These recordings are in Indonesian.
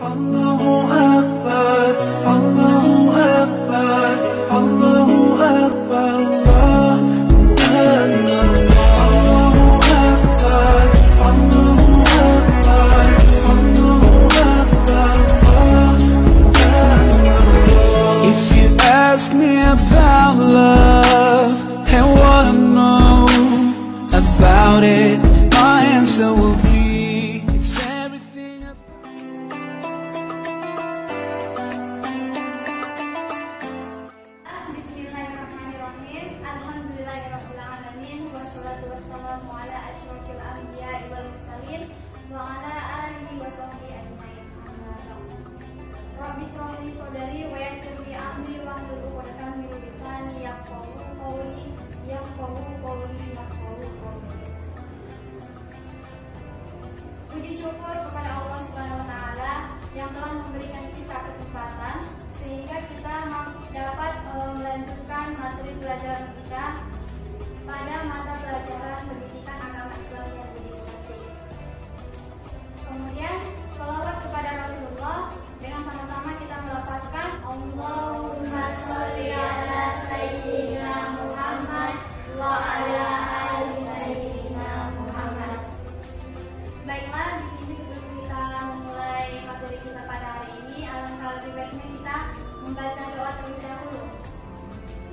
阿拉木 materi pelajaran kita pada mata pelajaran pendidikan agama Islam yang diikuti. Kemudian salawat kepada Rasulullah dengan sama-sama kita melafazkan Allahumma sholli ala sayyidina Muhammad wa ala ali sayyidina Muhammad. Baiklah, di sini sebelum kita memulai materi kita pada hari ini, alangkah lebih baiknya kita membaca doa terlebih dahulu.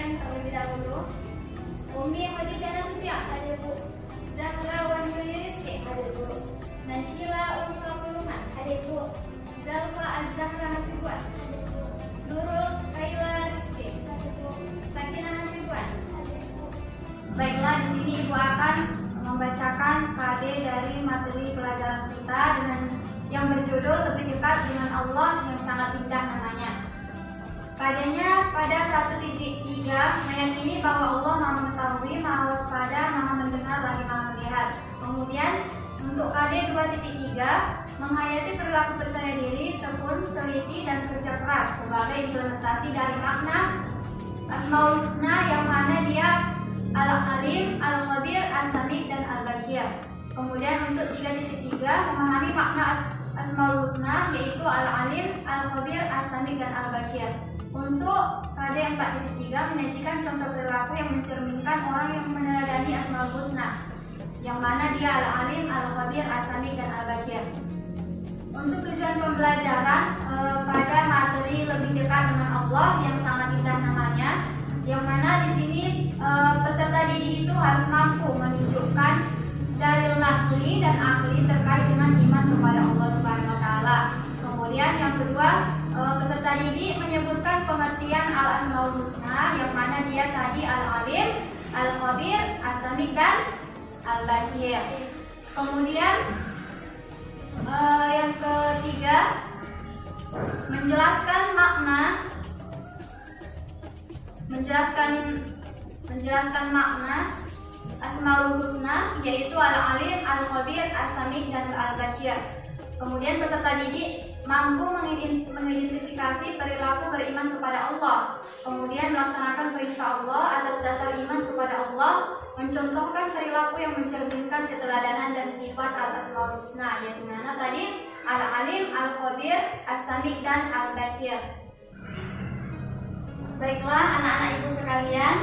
mengabsen terlebih dahulu. Umi Khadijah Nasutia hadir bu. Zahra Wahyu Rizki hadir bu. Nasila Ulfa Pulungan hadir bu. Zalfa Az-Zahra Hasibuan hadir bu. Nurul Kaila Rizki hadir bu. Sakinah Hasibuan hadir bu. Baiklah, di sini ibu akan membacakan KD dari materi pelajaran kita dengan yang berjudul dekat dengan Allah yang sangat indah namanya. Padanya pada satu titik tiga meyakini bahwa Allah maha mengetahui, maha waspada, maha mendengar, lagi maha melihat. Kemudian untuk KD 2.3 menghayati perilaku percaya diri, tekun, teliti, dan kerja keras sebagai implementasi dari makna Asmaul Husna yang mana dia Al-Alim, Al-Khabir, As-Sami, dan Al-Basyir. Kemudian untuk 3.3 memahami makna Asmaul Husna yaitu Al-Alim, Al-Khabir, As-Sami, dan Al-Basyir. Untuk KD 4.3 menyajikan contoh perilaku yang mencerminkan orang yang meneladani Asmaul Husna yang mana dia Al-Alim, Al-Khabir, As-Sami, dan Al-Basyir. Untuk tujuan pembelajaran eh, pada materi lebih dekat dengan Allah yang sangat indah namanya, yang mana di sini eh, peserta didik itu harus mampu menunjukkan dalil nakli dan akli terkait dengan iman kepada Allah Subhanahu wa taala. Kemudian yang kedua, eh, peserta didik menyebutkan pengertian al asmaul husna yang mana dia tadi al alim, al khabir, as-sami dan al basir. Kemudian Eh, yang ketiga menjelaskan makna menjelaskan menjelaskan makna Asmaul Husna yaitu Al-Alim, Al-Khabir, As-Sami dan Al-Basyir. Kemudian peserta didik mampu mengident- mengidentifikasi perilaku beriman kepada Allah. Kemudian melaksanakan perintah Allah atas dasar iman kepada Allah, mencontohkan perilaku yang mencerminkan keteladanan dan sifat Al-Asmaul Husna yaitu mana tadi Al-Alim, Al-Khabir, As-Sami dan Al-Basyir. Baiklah anak-anak ibu sekalian,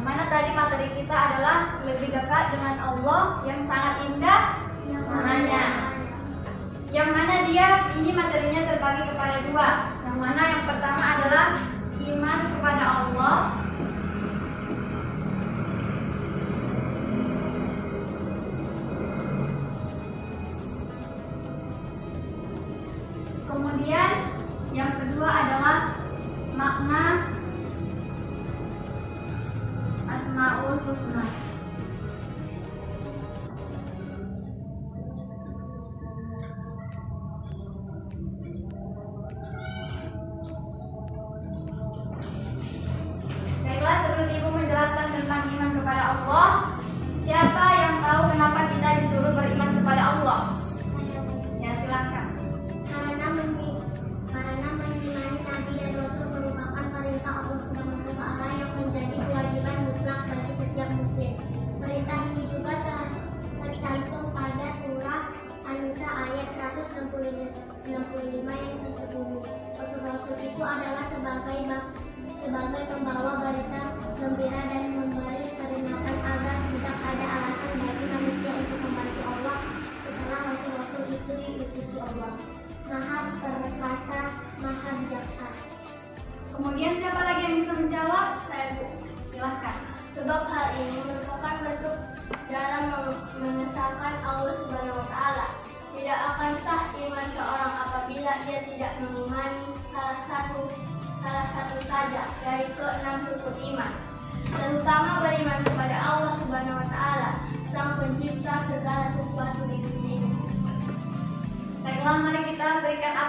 yang mana tadi materi kita adalah lebih dekat dengan Allah yang sangat indah namanya. Yang mana dia ini materinya terbagi kepada dua. Yang mana yang pertama adalah iman kepada Allah.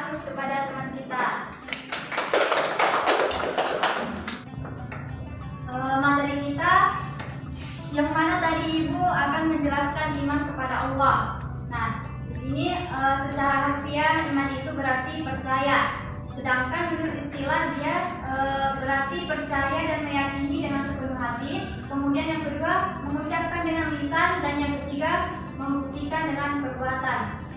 Aplaus kepada teman kita. Uh, materi kita yang mana tadi Ibu akan menjelaskan iman kepada Allah. Nah, di sini uh, secara harfiah iman itu berarti percaya. Sedangkan menurut istilah dia e, berarti percaya dan meyakini dengan sepenuh hati. Kemudian yang kedua mengucapkan dengan lisan dan yang ketiga membuktikan dengan perbuatan.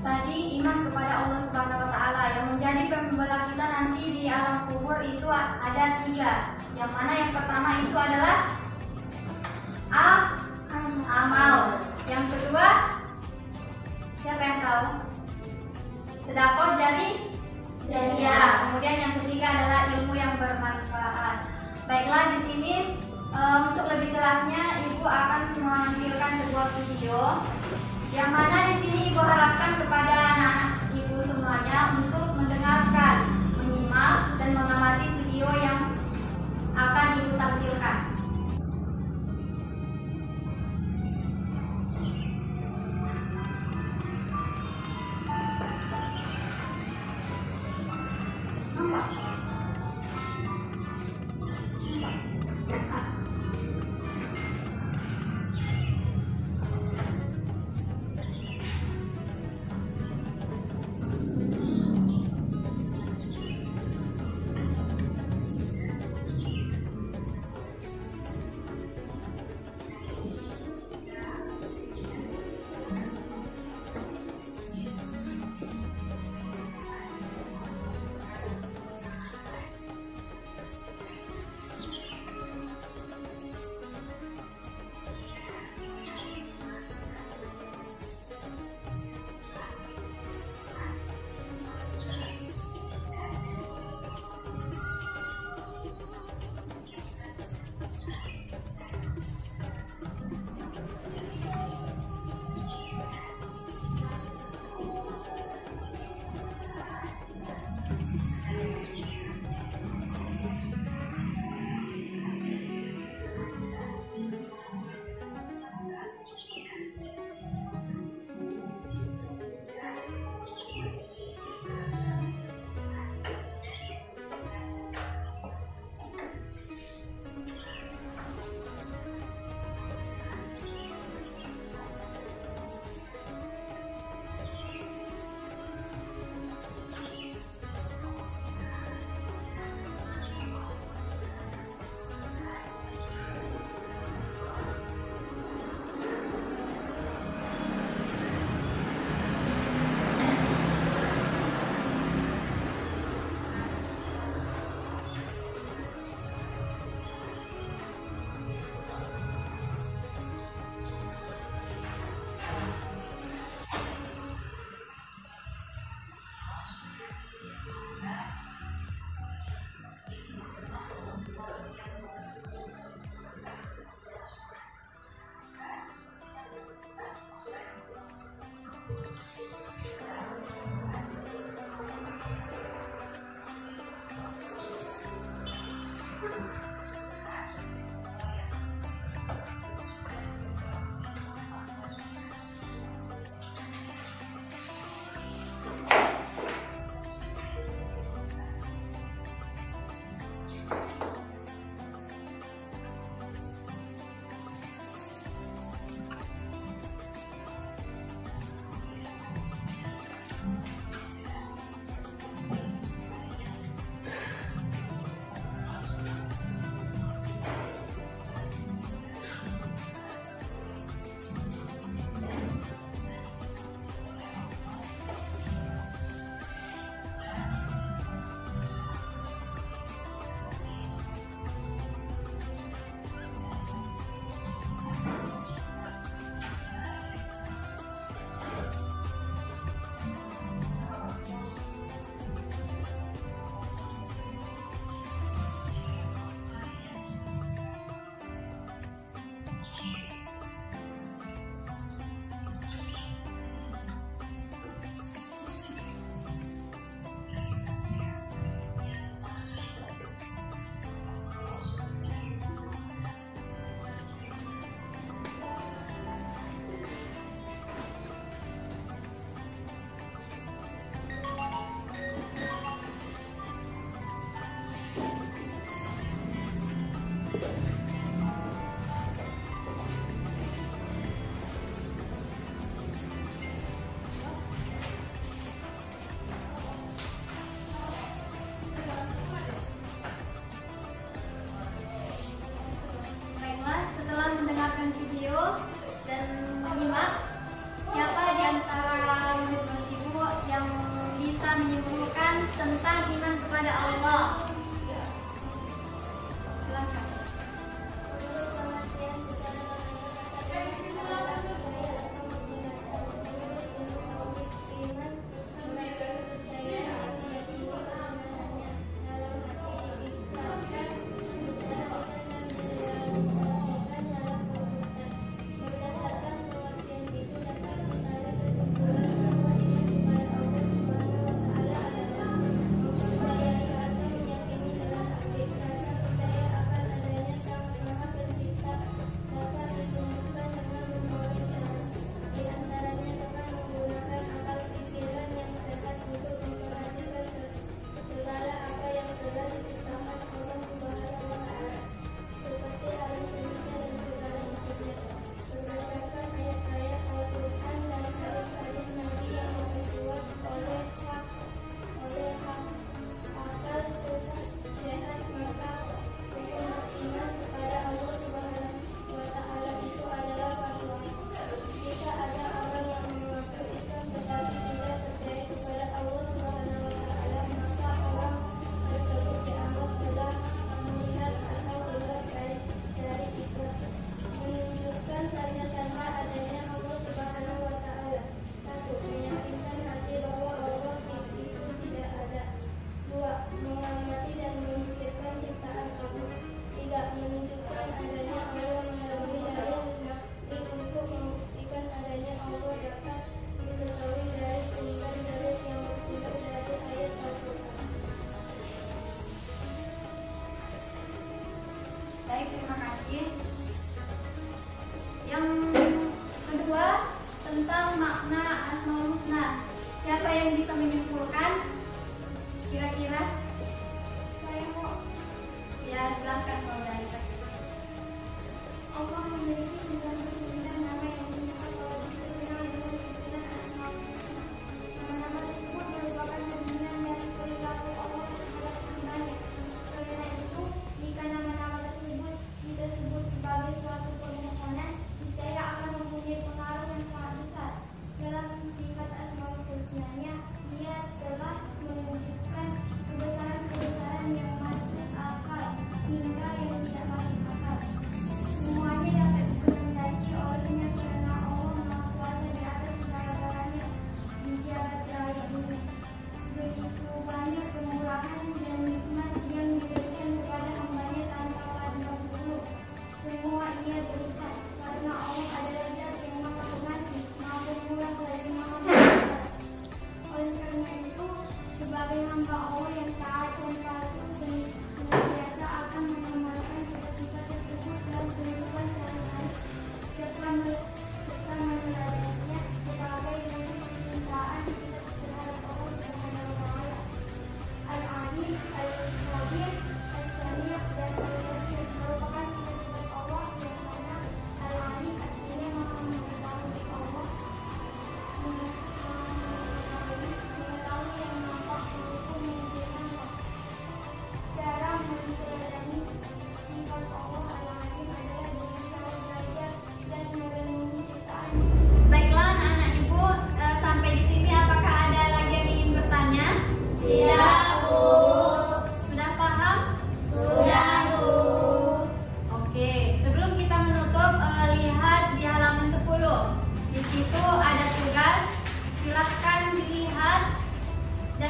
Tadi iman kepada Allah Subhanahu wa taala yang menjadi pembelah kita nanti di alam kubur itu ada tiga. Yang mana yang pertama itu adalah amal. Yang kedua siapa yang tahu? Sedekah dari jariah. Kemudian yang ketiga adalah ilmu yang bermanfaat. Baiklah di sini um, untuk lebih jelasnya ibu akan menampilkan sebuah video yang mana di sini ibu harapkan kepada anak-anak ibu semuanya untuk mendengarkan, menyimak dan mengamati video yang akan ibu tampilkan. usianya dia telah menunjukkan kebesaran-kebesaran yang masuk akal hingga yang tidak masuk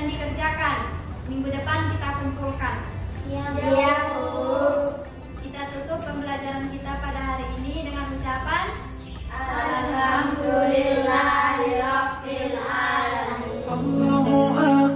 sedang dikerjakan. Minggu depan kita kumpulkan. Iya, ya, Bu. Kita tutup pembelajaran kita pada hari ini dengan ucapan Alhamdulillahirabbil alamin.